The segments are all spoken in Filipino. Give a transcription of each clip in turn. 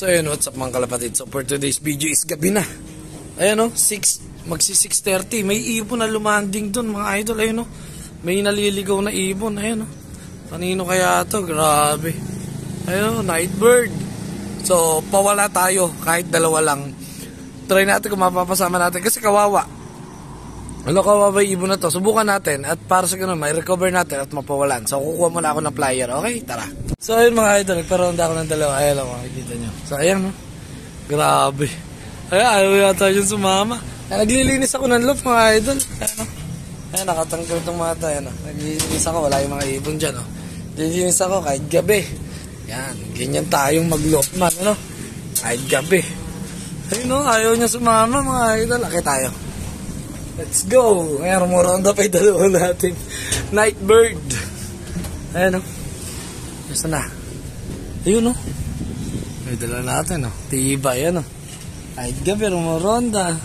So ayun, what's up mga kalapatid? So for today's video is gabi na. Ayan o, 6, magsi 6.30. May ibon na lumanding dun mga idol. Ayun o, may naliligaw na ibon. Ayun o, kanino kaya to? Grabe. Ayun o, night bird. So pawala tayo kahit dalawa lang. Try natin kung mapapasama natin kasi kawawa. Ano kawawa ibon na to? Subukan natin at para sa ganun, may recover natin at mapawalan. So kukuha muna ako ng flyer. Okay, tara. So ayun mga idol, nagkaroon ako ng dalawa. Ayan lang, makikita nyo. So ayan, no? Grabe. Ay, ayaw yata yung sumama. Ay, naglilinis ako ng loof mga idol. Ayan, no? Ayan, nakatanggal itong mata. Ayan, no? Naglilinis ako, wala yung mga ibon dyan, no? Naglilinis ako kahit gabi. Yan, ganyan tayong mag-loof man, ano? Kahit gabi. Ayun, no? Ayaw niya sumama mga idol. Laki tayo. Let's go! Ngayon, rumoronda pa yung dalawa natin. Night bird. Ayan o. Gusto na. Ayun o. May dala natin o. Tiba yan o. Kahit gabi, rumoronda.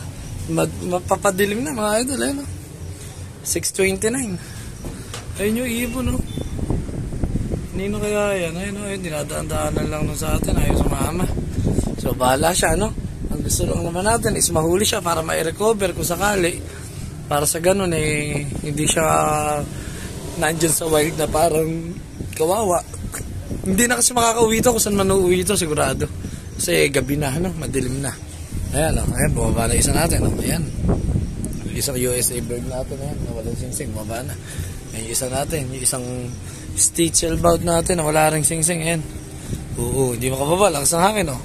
Mag, mapapadilim na mga idol. Ayan o. 6.29. Ayun yung ibon o. Nino kaya yan? Ayun o. Ayun, dinadaan-daanan lang nun sa atin. Ayaw sumama. So, bahala siya, no? Ang gusto lang naman natin is mahuli siya para ma-recover kung sakali. Para sa ganun eh, hindi siya nandyan sa wild na parang kawawa. Hindi na kasi makakauwi ito kung saan man uuwi ito sigurado. Kasi gabi na, no? madilim na. Ayan, oh. ayan, bumaba na isa natin. Oh. Ayan. Isang USA bird natin, ayan, nawalan sing-sing, bumaba na. Ayan, isa natin, yung isang stitch elbout natin, wala rin sing-sing, ayan. Oo, hindi makababa, lakas ng hangin, oh.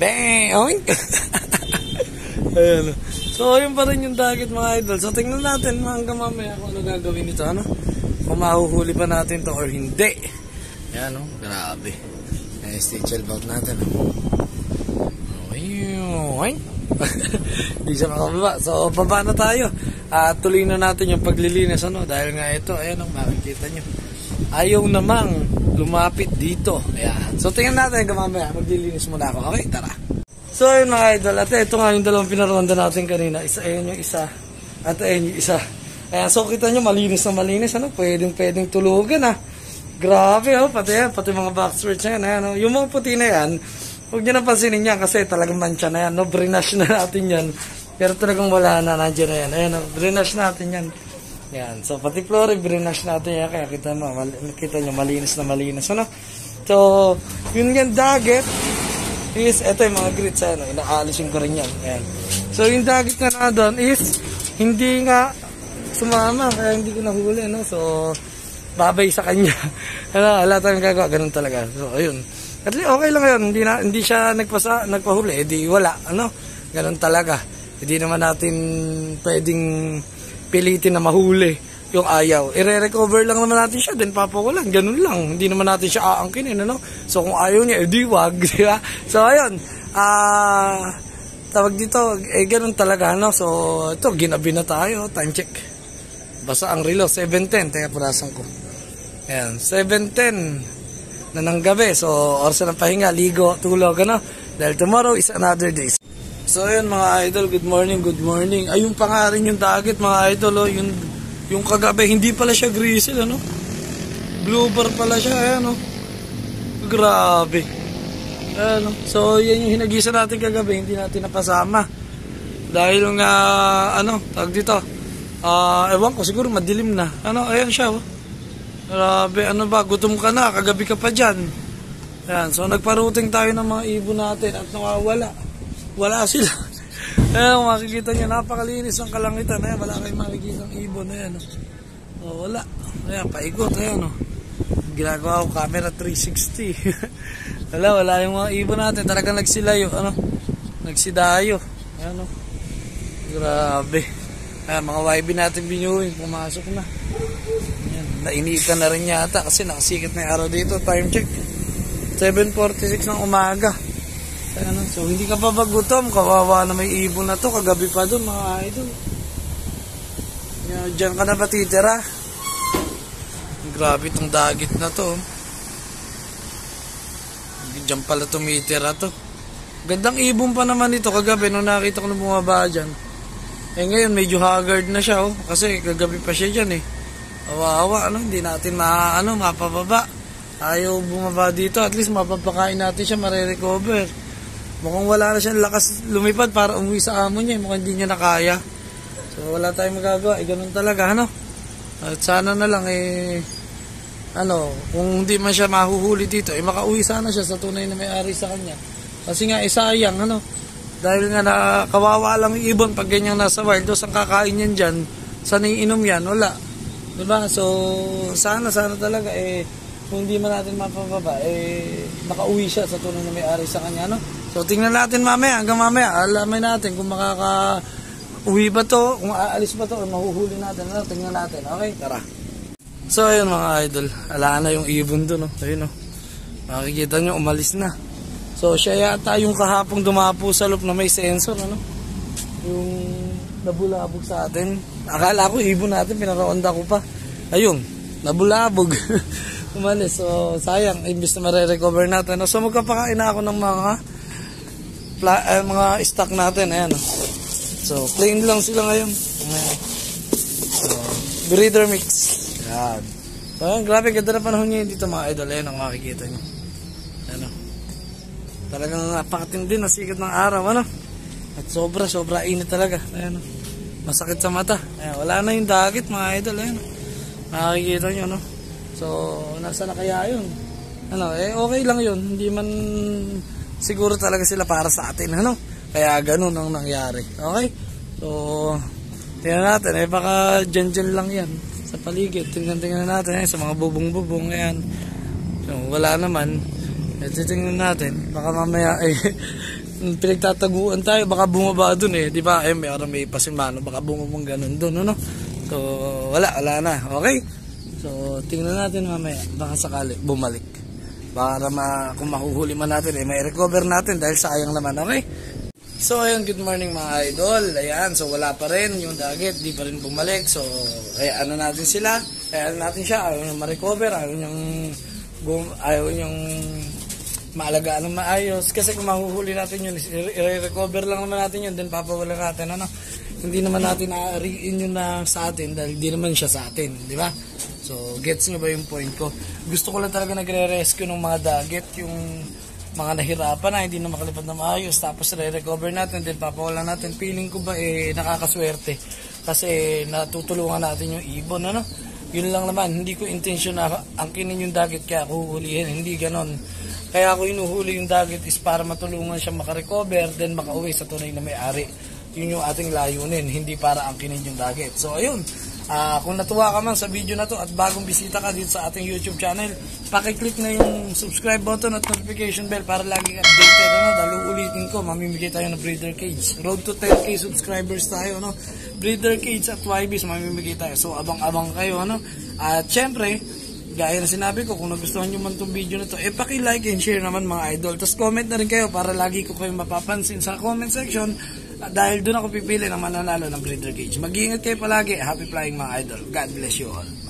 Bang! Oink! Ayan. So, yun pa rin yung target mga idol. So, tingnan natin hanggang mamaya kung ano gagawin nito. Ano? Kung mahuhuli pa natin to or hindi. Ayan, oh. Grabe. Ayan, stitch elbout natin. Oh. Oink! Hindi siya makababa. So, baba na tayo. At tuloy na natin yung paglilinis. Ano? Dahil nga ito, ayan, oh, makikita nyo. Ayaw namang lumapit dito. Ayan. So, tingnan natin hanggang mamaya. Maglilinis muna ako. Okay, tara. So ayun mga idol, at ito nga yung dalawang pinaronda natin kanina. Isa, ayun yung isa. At ayun yung isa. Ayan, so kita nyo, malinis na malinis. Ano? Pwedeng, pwedeng tulugan ah. Grabe oh, pati yan, pati mga boxwords yan. Ayan, oh. Yung mga puti na yan, huwag nyo napansinin yan kasi talagang mancha na yan. No? Brinash na natin yan. Pero talagang wala na, nandiyan na yan. Ayan, oh. brinash natin yan. Yan, so pati flore, brinash natin yan. Kaya kita mo, mal kita nyo, malinis na malinis. Ano? So, yun yan, dagat is, eto yung mga grits, ano, inaalisin ko rin yan. Ayan. So, yung dagit na na doon is, hindi nga sumama, kaya hindi ko nahuli, no? So, babay sa kanya. ano, wala tayong gagawa, ganun talaga. So, ayun. At least, okay lang yun, hindi, na, hindi siya nagpasa, nagpahuli, edi wala, ano? Ganun talaga. Hindi naman natin pwedeng pilitin na mahuli yung ayaw. I-recover lang naman natin siya, then papawalan. Ganun lang. Hindi naman natin siya aangkinin, ano? So, kung ayaw niya, edi wag, di ba? So, ayun. Ah... tawag dito, eh, ganun talaga, no? So, ito, ginabi na tayo. Time check. Basta ang relo, 7.10. Teka, purasan ko. Ayan, 7.10 na ng gabi. So, oras ng pahinga, ligo, tulog, ano? Dahil tomorrow is another day. So, ayun, mga idol, good morning, good morning. Ayun pa nga rin yung target, mga idol, oh, yung yung kagabi, hindi pala siya grizzle, ano? Blooper pala siya, ayan, oh. Grabe. Ayan, oh. So, yan yung hinagisa natin kagabi, hindi natin napasama. Dahil nga, ano, tag dito, uh, ewan ko, siguro madilim na. Ano, ayan siya, oh. Grabe, ano ba, gutom ka na, kagabi ka pa dyan. Ayan, so nagparuting tayo ng mga ibon natin at nawawala. Wala sila. Ayan, makikita nyo, napakalinis ang kalangitan. Ayan, wala kayong makikita ang ibon. Ayan, oh. oh, wala. Ayan, paikot. Ayan, oh. Ginagawa ko camera 360. wala, wala yung mga ibon natin. Talagang nagsilayo, ano? Nagsidayo. Ayan, oh. Grabe. Ayan, mga YB natin binuhin. Pumasok na. Ayan, nainitan na rin yata kasi nakasikat na yung araw dito. Time check. 7.46 ng umaga. Ano, so hindi ka pa bagutom, kawawa na may ibon na to, kagabi pa doon mga idol. Diyan ka na ba titira? Grabe itong dagit na to. Diyan pala tumitira to. Gandang ibon pa naman ito kagabi nung nakita ko na bumaba dyan. Eh ngayon medyo haggard na siya oh, kasi kagabi pa siya dyan eh. Awa-awa, ano, hindi natin ma, ano, mapababa. Ayaw bumaba dito, at least mapapakain natin siya, mare-recover. Mukhang wala na siyang lakas lumipad para umuwi sa amo niya. Mukhang hindi niya na kaya. So wala tayong magagawa. Eh, ganun talaga, ano? At sana na lang, eh, ano, kung hindi man siya mahuhuli dito, eh, makauwi sana siya sa tunay na may-ari sa kanya. Kasi nga, eh, sayang, ano? Dahil nga na kawawa lang yung ibon pag ganyang nasa wild. Tapos ang kakain yan dyan, saan iinom yan? Wala. Diba? So, sana, sana talaga, eh, kung hindi man natin mapababa, eh, makauwi siya sa tunay na may-ari sa kanya, no? So, tingnan natin mamaya, hanggang mamaya, alamay natin kung makaka uwi ba to, kung aalis ba to, o mahuhuli natin, ano? Tingnan natin, okay? Tara. So, ayun mga idol, ala na yung ibon doon, no? Ayun, no? Makikita nyo, umalis na. So, siya yata yung kahapong dumapo sa loop na may sensor, ano? Yung nabulabog sa atin. Akala ko ibon natin, pinakaonda ko pa. Ayun, nabulabog. Umalis. So, sayang, imbis na mare-recover natin. So, magkapakain na ako ng mga pla- eh, mga stock natin. Ayan. So, plain lang sila ngayon. Ayan. So, breeder mix. Ayan. So, ayan, grabe, ganda na panahon niya dito mga idol. Ayan ang makikita niyo. Ano? Talagang napakatindi na sikat ng araw, ano? At sobra, sobra init talaga. Ayan, oh. masakit sa mata. Ayan, wala na yung dagit, mga idol. Ayan, oh. nakikita nyo, no? So, nasa na kaya yun? Ano, eh, okay lang yun. Hindi man siguro talaga sila para sa atin, ano? Kaya ganun ang nangyari. Okay? So, tingnan natin, eh, baka dyan-dyan lang yan sa paligid. Tingnan-tingnan natin, eh, sa mga bubong-bubong, ayan. So, wala naman. Eh, titingnan natin. Baka mamaya, eh, pinagtataguan tayo. Baka bumaba dun eh. Di ba? Eh, may orang may pasimano. Baka bumabang ganun dun, ano? So, wala, wala na. Okay? So, tingnan natin mamaya. Baka sakali, bumalik. Para ma, kung mahuhuli man natin, eh, may recover natin dahil sayang naman. Okay? So, ayun, good morning mga idol. Ayan, so wala pa rin yung dagit, di pa rin bumalik. So, kaya ano natin sila, kaya ano natin siya, ayaw niyang ma-recover, ayaw niyang, ayaw niyang maalagaan ng maayos. Kasi kung mahuhuli natin yun, i-recover lang naman natin yun, then papawala natin, ano. Hindi naman natin aariin yun na sa atin dahil di naman siya sa atin, di ba? So, gets nyo ba yung point ko? Gusto ko lang talaga nagre-rescue ng mga dagit, yung mga nahirapan na, hindi na makalipad na maayos, tapos re-recover natin, then papawala natin. Feeling ko ba, eh, nakakaswerte. Kasi natutulungan natin yung ibon, ano? Yun lang naman, hindi ko intention na angkinin yung dagit kaya ako huhulihin, hindi ganon. Kaya ako inuhuli yung dagit is para matulungan siya makarecover, then makauwi sa tunay na may-ari. Yun yung ating layunin, hindi para angkinin yung dagit. So, ayun. Ah, kung natuwa ka man sa video na to at bagong bisita ka dito sa ating YouTube channel, pakiclick na yung subscribe button at notification bell para laging updated. Ano, dahil uulitin ko, mamimigay tayo ng breeder cage. Road to 10k subscribers tayo, no? Breeder cage at YBs, mamimigay tayo. So, abang-abang kayo, ano? At syempre, gaya na sinabi ko, kung nagustuhan nyo man itong video na to, eh paki-like and share naman mga idol. Tapos comment na rin kayo para lagi ko kayong mapapansin sa comment section dahil doon ako pipili ng mananalo ng breeder cage. Mag-iingat kayo palagi. Happy flying mga idol. God bless you all.